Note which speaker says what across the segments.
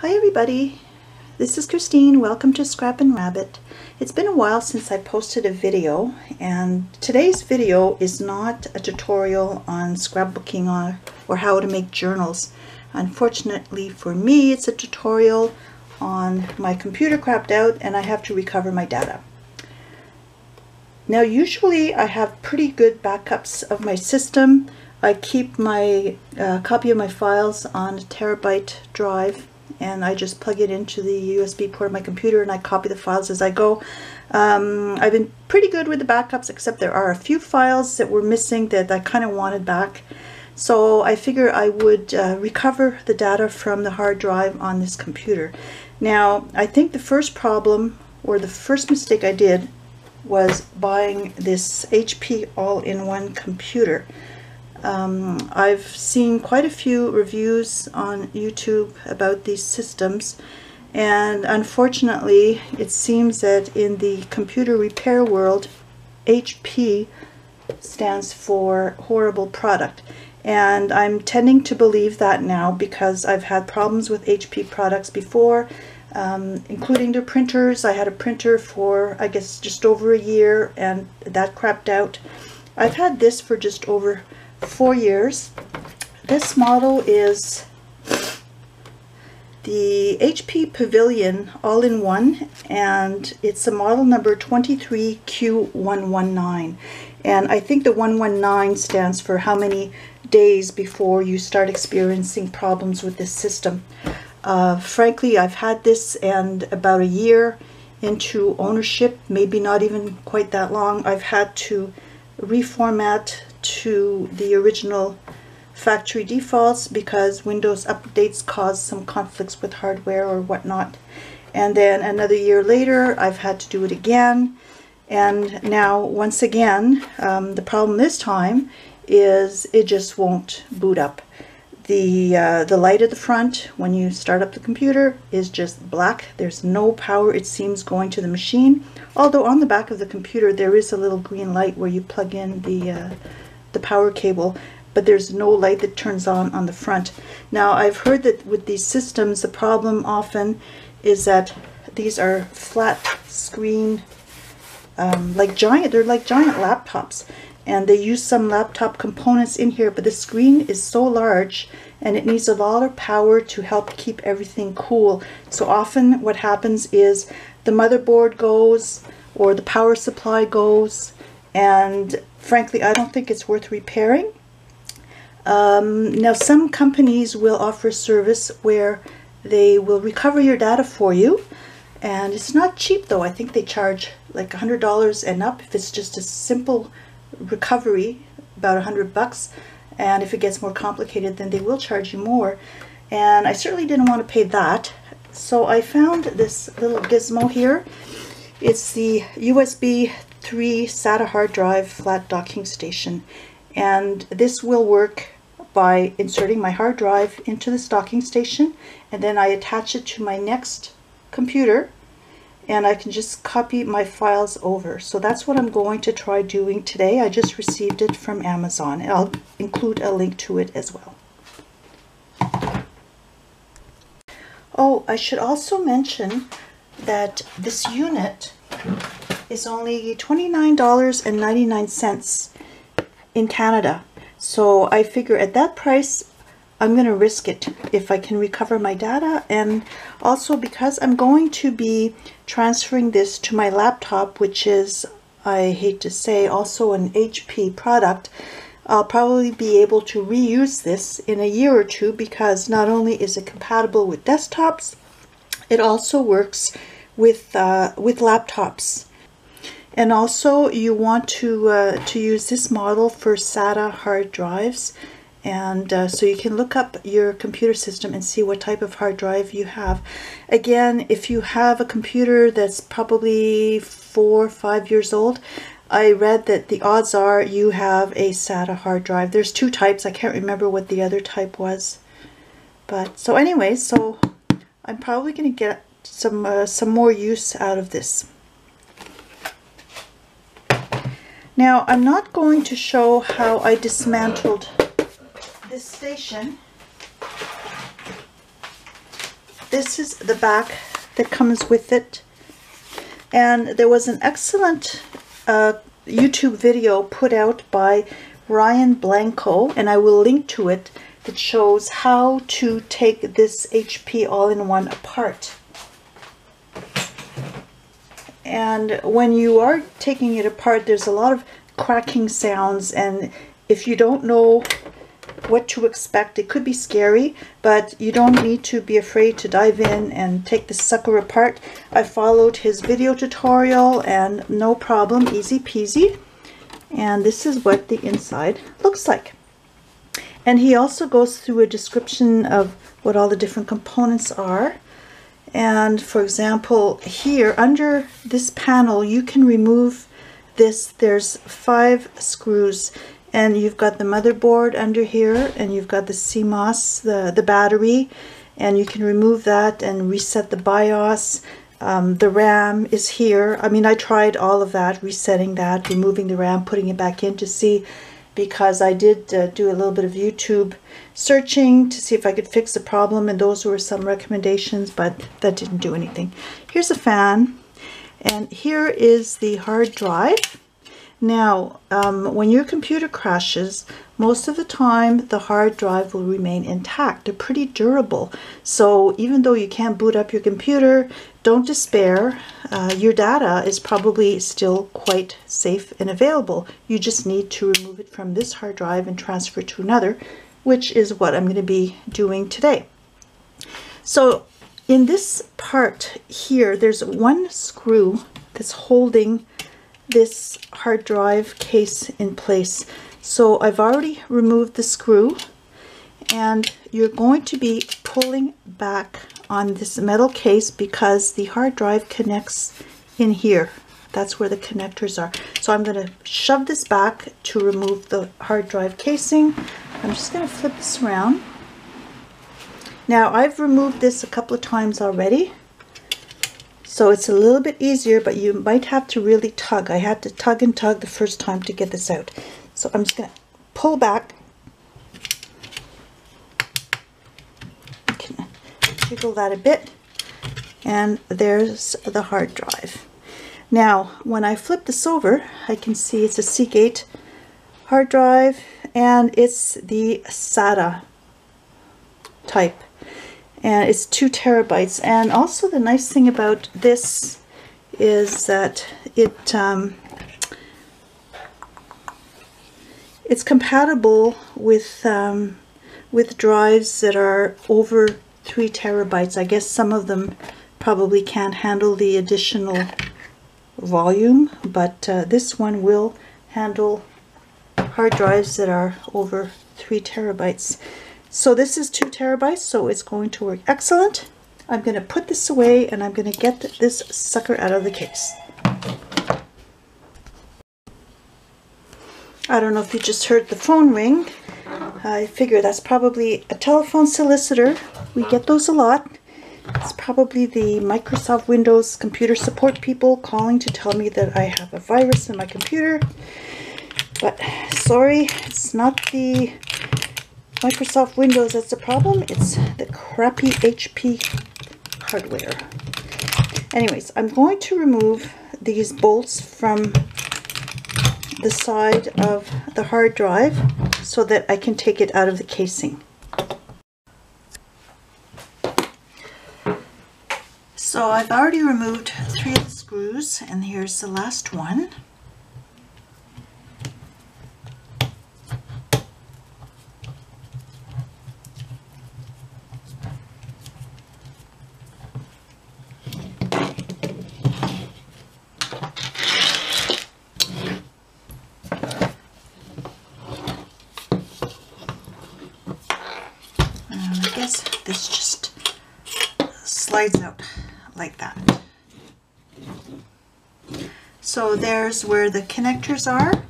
Speaker 1: Hi everybody, this is Christine. Welcome to Scrappin' Rabbit. It's been a while since I posted a video and today's video is not a tutorial on scrapbooking or, or how to make journals. Unfortunately for me, it's a tutorial on my computer crapped out and I have to recover my data. Now usually I have pretty good backups of my system. I keep my uh, copy of my files on a terabyte drive and I just plug it into the USB port of my computer and I copy the files as I go. Um, I've been pretty good with the backups except there are a few files that were missing that I kind of wanted back. So I figure I would uh, recover the data from the hard drive on this computer. Now I think the first problem or the first mistake I did was buying this HP all-in-one computer. Um, I've seen quite a few reviews on YouTube about these systems and unfortunately it seems that in the computer repair world HP stands for horrible product and I'm tending to believe that now because I've had problems with HP products before um, including their printers. I had a printer for I guess just over a year and that crapped out. I've had this for just over four years. This model is the HP Pavilion all-in-one and it's a model number 23Q119 and I think the 119 stands for how many days before you start experiencing problems with this system. Uh, frankly I've had this and about a year into ownership maybe not even quite that long I've had to reformat to the original factory defaults because Windows updates cause some conflicts with hardware or whatnot. And then another year later, I've had to do it again. And now, once again, um, the problem this time is it just won't boot up. The, uh, the light at the front when you start up the computer is just black. There's no power, it seems, going to the machine. Although on the back of the computer there is a little green light where you plug in the, uh, the power cable, but there's no light that turns on on the front. Now I've heard that with these systems the problem often is that these are flat screen um, like giant, they're like giant laptops and they use some laptop components in here but the screen is so large and it needs a lot of power to help keep everything cool so often what happens is the motherboard goes or the power supply goes and frankly I don't think it's worth repairing um, now some companies will offer service where they will recover your data for you and it's not cheap though I think they charge like a hundred dollars and up if it's just a simple recovery, about a hundred bucks. And if it gets more complicated, then they will charge you more. And I certainly didn't want to pay that. So I found this little gizmo here. It's the USB 3 SATA hard drive flat docking station. And this will work by inserting my hard drive into this docking station and then I attach it to my next computer and I can just copy my files over. So that's what I'm going to try doing today. I just received it from Amazon. And I'll include a link to it as well. Oh, I should also mention that this unit is only $29.99 in Canada. So I figure at that price, I'm going to risk it if I can recover my data and also because I'm going to be transferring this to my laptop which is I hate to say also an HP product I'll probably be able to reuse this in a year or two because not only is it compatible with desktops it also works with uh, with laptops and also you want to uh, to use this model for SATA hard drives and uh, so you can look up your computer system and see what type of hard drive you have. Again, if you have a computer that's probably four or five years old, I read that the odds are you have a SATA hard drive. There's two types. I can't remember what the other type was. But so anyway, so I'm probably going to get some uh, some more use out of this. Now, I'm not going to show how I dismantled this station. this is the back that comes with it. And there was an excellent uh, YouTube video put out by Ryan Blanco, and I will link to it, that shows how to take this HP all-in-one apart. And when you are taking it apart, there's a lot of cracking sounds, and if you don't know what to expect. It could be scary, but you don't need to be afraid to dive in and take the sucker apart. I followed his video tutorial and no problem, easy peasy. And this is what the inside looks like. And he also goes through a description of what all the different components are. And for example, here under this panel, you can remove this. There's five screws and you've got the motherboard under here and you've got the CMOS, the, the battery, and you can remove that and reset the BIOS. Um, the RAM is here. I mean, I tried all of that, resetting that, removing the RAM, putting it back in to see, because I did uh, do a little bit of YouTube searching to see if I could fix the problem, and those were some recommendations, but that didn't do anything. Here's a fan, and here is the hard drive. Now, um, when your computer crashes, most of the time the hard drive will remain intact. They're pretty durable. So even though you can't boot up your computer, don't despair. Uh, your data is probably still quite safe and available. You just need to remove it from this hard drive and transfer it to another, which is what I'm going to be doing today. So in this part here, there's one screw that's holding this hard drive case in place. So I've already removed the screw and you're going to be pulling back on this metal case because the hard drive connects in here. That's where the connectors are. So I'm going to shove this back to remove the hard drive casing. I'm just going to flip this around. Now I've removed this a couple of times already so it's a little bit easier, but you might have to really tug. I had to tug and tug the first time to get this out. So I'm just going to pull back. Jiggle that a bit. And there's the hard drive. Now, when I flip this over, I can see it's a Seagate hard drive, and it's the SATA type and it's two terabytes. And also the nice thing about this is that it um, it's compatible with um, with drives that are over three terabytes. I guess some of them probably can't handle the additional volume but uh, this one will handle hard drives that are over three terabytes so this is two terabytes, so it's going to work excellent. I'm going to put this away and I'm going to get this sucker out of the case. I don't know if you just heard the phone ring. I figure that's probably a telephone solicitor. We get those a lot. It's probably the Microsoft Windows computer support people calling to tell me that I have a virus in my computer. But sorry, it's not the Microsoft Windows that's the problem. It's the crappy HP hardware. Anyways, I'm going to remove these bolts from the side of the hard drive so that I can take it out of the casing. So I've already removed three of the screws and here's the last one. this just slides out like that. So there's where the connectors are.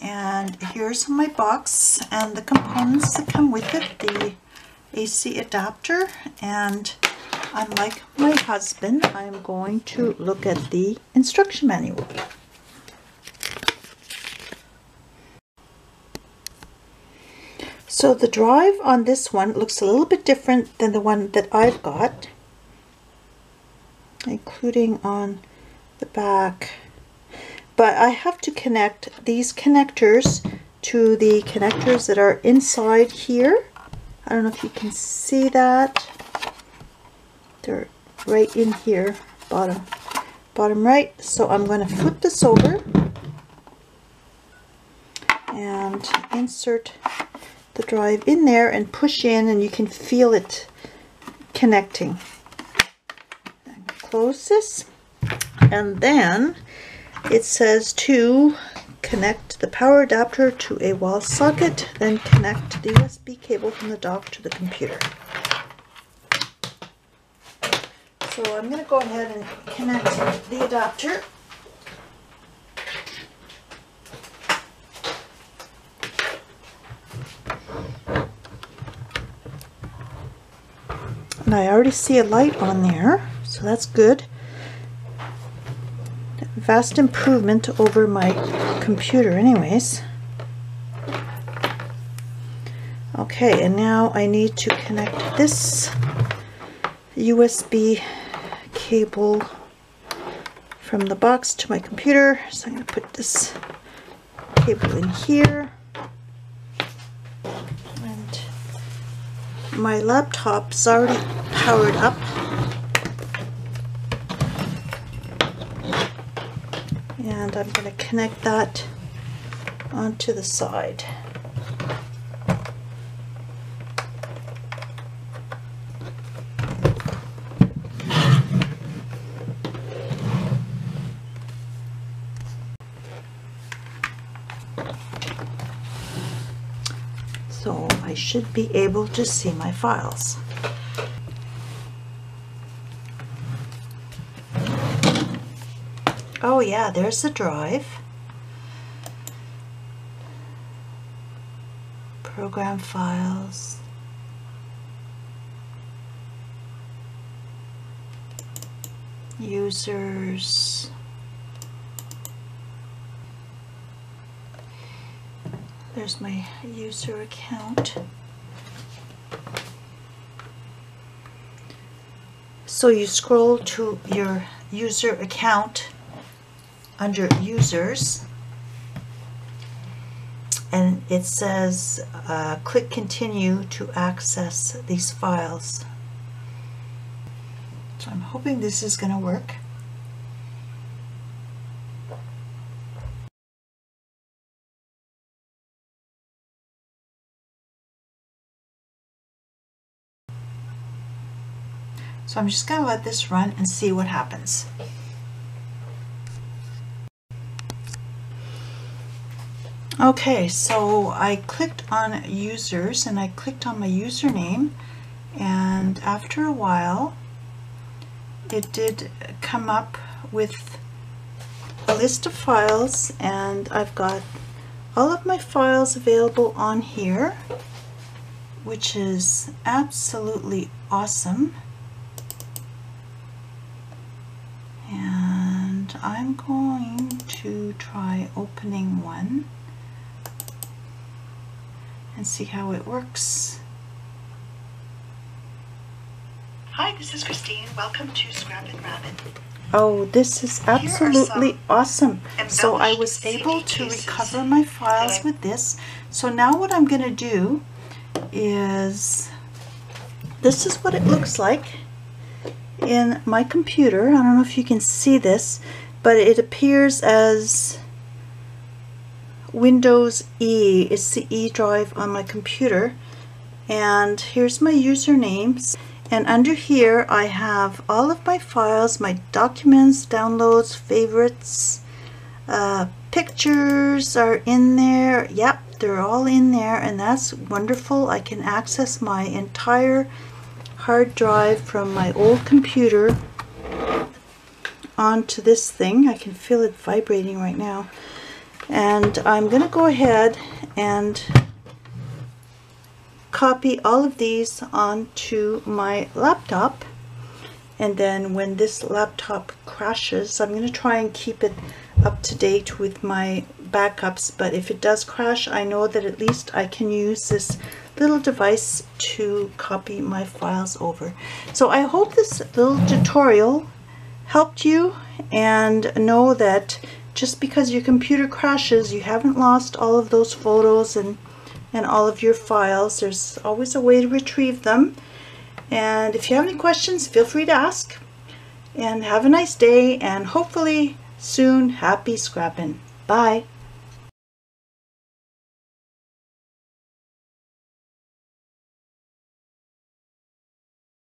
Speaker 1: And here's my box and the components that come with it, the AC adapter. And unlike my husband, I'm going to look at the instruction manual. So the drive on this one looks a little bit different than the one that I've got, including on the back. But I have to connect these connectors to the connectors that are inside here. I don't know if you can see that. They're right in here, bottom, bottom right. So I'm going to flip this over and insert the drive in there and push in and you can feel it connecting. Close this and then it says to connect the power adapter to a wall socket then connect the USB cable from the dock to the computer. So I'm going to go ahead and connect the adapter And I already see a light on there, so that's good. Vast improvement over my computer anyways. Okay, and now I need to connect this USB cable from the box to my computer. So I'm going to put this cable in here. My laptop's already powered up. And I'm going to connect that onto the side. I should be able to see my files. Oh yeah, there's the drive. Program files. Users. There's my user account. So you scroll to your user account under users and it says uh, click continue to access these files. So I'm hoping this is going to work. So I'm just going to let this run and see what happens. Okay, so I clicked on users and I clicked on my username and after a while it did come up with a list of files and I've got all of my files available on here which is absolutely awesome. and I'm going to try opening one and see how it works.
Speaker 2: Hi, this is Christine. Welcome to Scrappin' Rabbit.
Speaker 1: Oh, this is absolutely awesome. So I was able to recover my files with this. So now what I'm going to do is, this is what it looks like in my computer. I don't know if you can see this, but it appears as Windows E. It's the E drive on my computer. And here's my usernames. And under here I have all of my files, my documents, downloads, favorites, uh, pictures are in there. Yep, they're all in there and that's wonderful. I can access my entire hard drive from my old computer onto this thing. I can feel it vibrating right now. And I'm going to go ahead and copy all of these onto my laptop. And then when this laptop crashes, I'm going to try and keep it up to date with my backups. But if it does crash, I know that at least I can use this little device to copy my files over. So I hope this little tutorial helped you and know that just because your computer crashes you haven't lost all of those photos and and all of your files. There's always a way to retrieve them. And if you have any questions, feel free to ask. And have a nice day and hopefully soon happy scrapping. Bye.